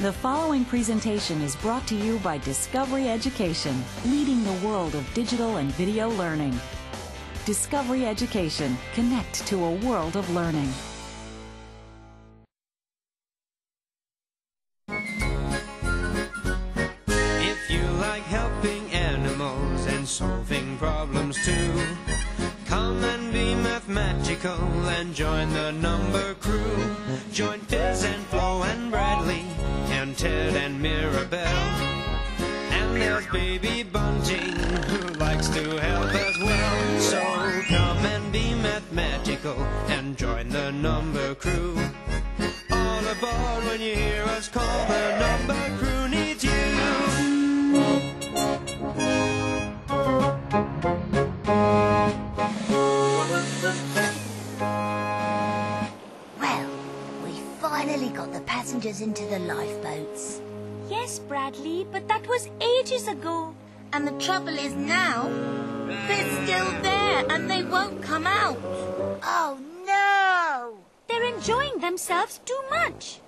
The following presentation is brought to you by Discovery Education, leading the world of digital and video learning. Discovery Education, connect to a world of learning. If you like helping animals and solving problems too, come and be mathematical and join the number crew. Join Fiz and Flo and Bradley Ted and Mirabelle. And there's Baby Bunting who likes to help as well. So come and be mathematical and join the number crew. All aboard when you hear us call the number finally got the passengers into the lifeboats. Yes, Bradley, but that was ages ago. And the trouble is now, they're still there and they won't come out. Oh no! They're enjoying themselves too much.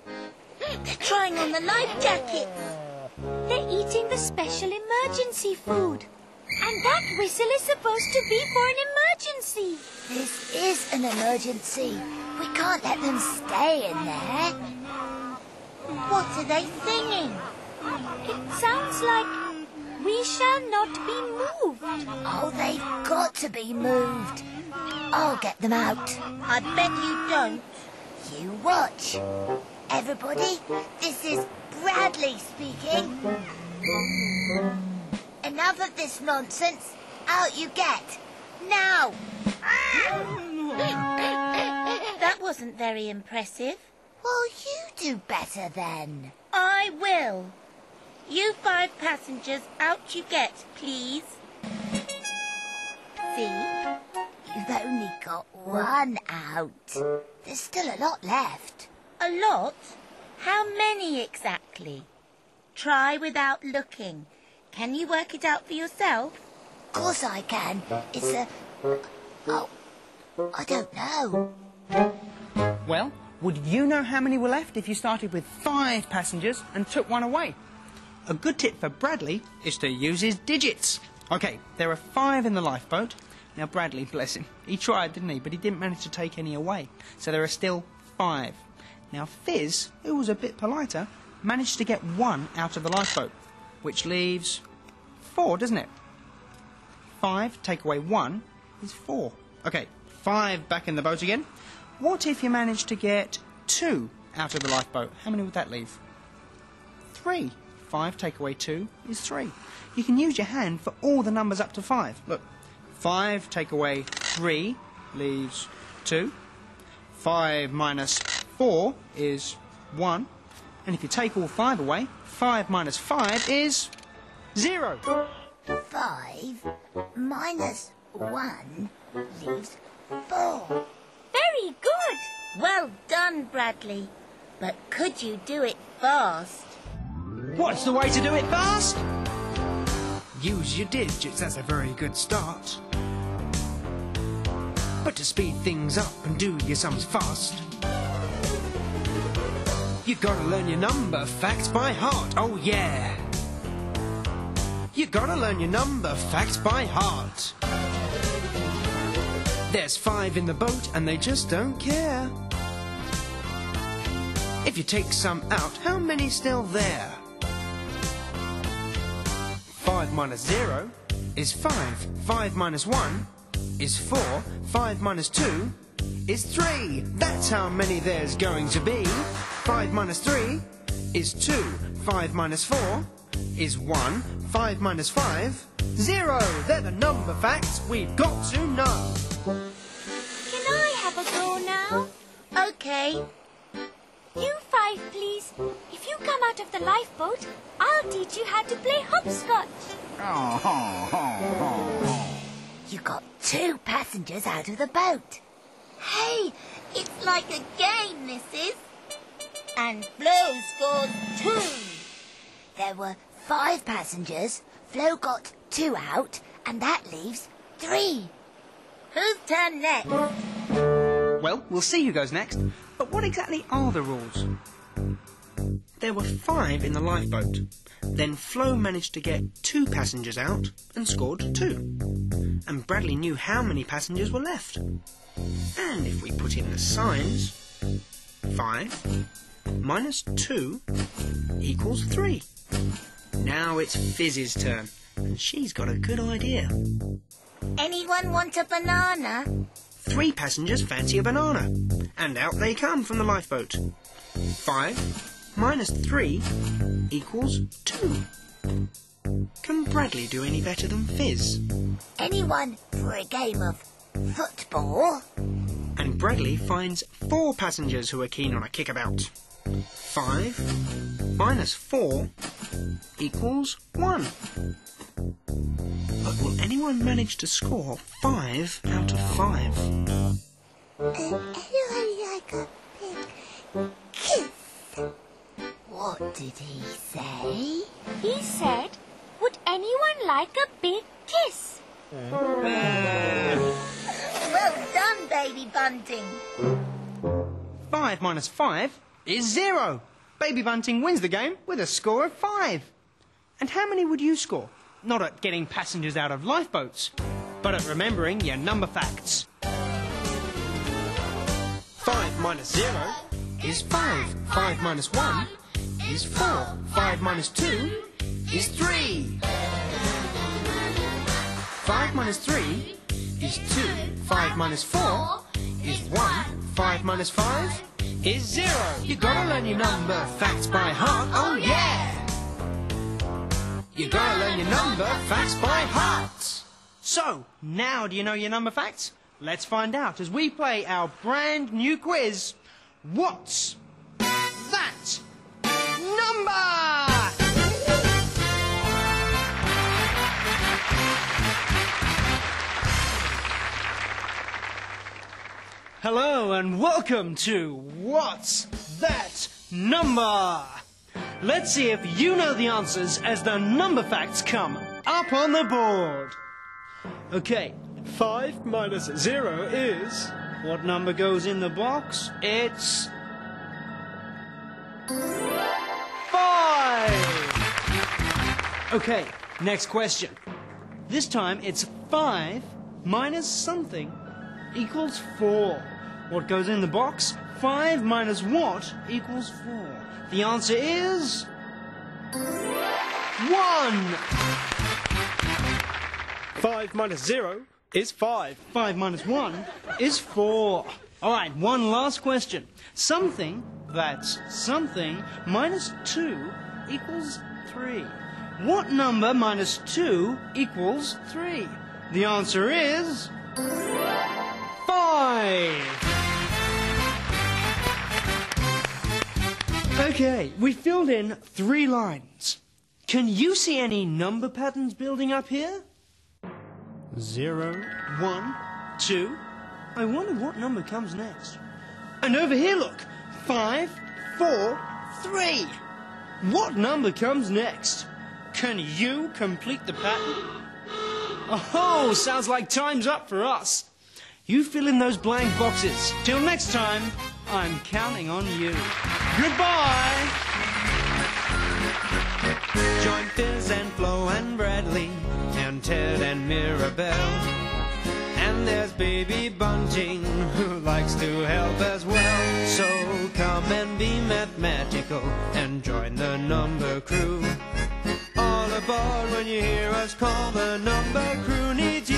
They're trying on the life jackets. They're eating the special emergency food. And that whistle is supposed to be for an emergency. This is an emergency. We can't let them stay in there. What are they singing? It sounds like we shall not be moved. Oh, they've got to be moved. I'll get them out. I bet you don't. You watch. Everybody, this is Bradley speaking. Enough of this nonsense. Out you get. Now. wasn't very impressive. Well, you do better then. I will. You five passengers, out you get, please. See? You've only got one out. There's still a lot left. A lot? How many exactly? Try without looking. Can you work it out for yourself? Of course I can. It's a... Oh, I don't know. Well, would you know how many were left if you started with five passengers and took one away? A good tip for Bradley is to use his digits. Okay, there are five in the lifeboat. Now, Bradley, bless him, he tried, didn't he? But he didn't manage to take any away. So there are still five. Now, Fiz, who was a bit politer, managed to get one out of the lifeboat, which leaves four, doesn't it? Five take away one is four. Okay, five back in the boat again. What if you managed to get two out of the lifeboat? How many would that leave? Three. Five take away two is three. You can use your hand for all the numbers up to five. Look, five take away three leaves two. Five minus four is one. And if you take all five away, five minus five is zero. Five minus one leaves four. Very good. Well done, Bradley. But could you do it fast? What's the way to do it fast? Use your digits, that's a very good start. But to speed things up and do your sums fast, you gotta learn your number facts by heart, oh yeah. You gotta learn your number facts by heart. There's five in the boat and they just don't care. If you take some out, how many's still there? Five minus zero is five. Five minus one is four. Five minus two is three. That's how many there's going to be. Five minus three is two. Five minus four is one. Five minus five, zero. They're the number facts we've got to know. Can I have a go now? Okay. You five, please. If you come out of the lifeboat, I'll teach you how to play hopscotch. You got two passengers out of the boat. Hey, it's like a game, this is. And Flo scored two. There were five passengers. Flo got two out, and that leaves three. Whose turn next? Well, we'll see who goes next. But what exactly are the rules? There were five in the lifeboat. Then Flo managed to get two passengers out and scored two. And Bradley knew how many passengers were left. And if we put in the signs, five minus two equals three. Now it's Fiz's turn, and she's got a good idea. Anyone want a banana? Three passengers fancy a banana, and out they come from the lifeboat. Five minus three equals two. Can Bradley do any better than Fiz? Anyone for a game of football? And Bradley finds four passengers who are keen on a kickabout. Five minus four equals one. But will anyone manage to score five out of five? Anyone like a big kiss? What did he say? He said, would anyone like a big kiss? Well done, baby bunting. Five minus five is zero. Baby Bunting wins the game with a score of five. And how many would you score? Not at getting passengers out of lifeboats, but at remembering your number facts. Five minus zero is five. Five minus one is four. Five minus two is three. Five minus three is two. Five minus four is one. Five minus five is zero. You gotta learn your number facts by heart. Oh yeah! You gotta learn your number facts by heart. So, now do you know your number facts? Let's find out as we play our brand new quiz. What's that number? Hello and welcome to What's That Number? Let's see if you know the answers as the number facts come up on the board. Okay, 5 minus 0 is. What number goes in the box? It's. 5! Okay, next question. This time it's 5 minus something equals 4. What goes in the box? 5 minus what equals 4? The answer is. 1! 5 minus 0 is 5. 5 minus 1 is 4. Alright, one last question. Something that's something minus 2 equals 3. What number minus 2 equals 3? The answer is. 5! Okay, we filled in three lines. Can you see any number patterns building up here? 0. One, two. I wonder what number comes next. And over here, look. Five, four, three. What number comes next? Can you complete the pattern? Oh, sounds like time's up for us. You fill in those blank boxes. Till next time, I'm counting on you. Goodbye. Join Fiz and Flo and Bradley and Ted and Mirabelle. And there's Baby Bunting who likes to help as well. So come and be mathematical and join the number crew. All aboard when you hear us call the number crew needs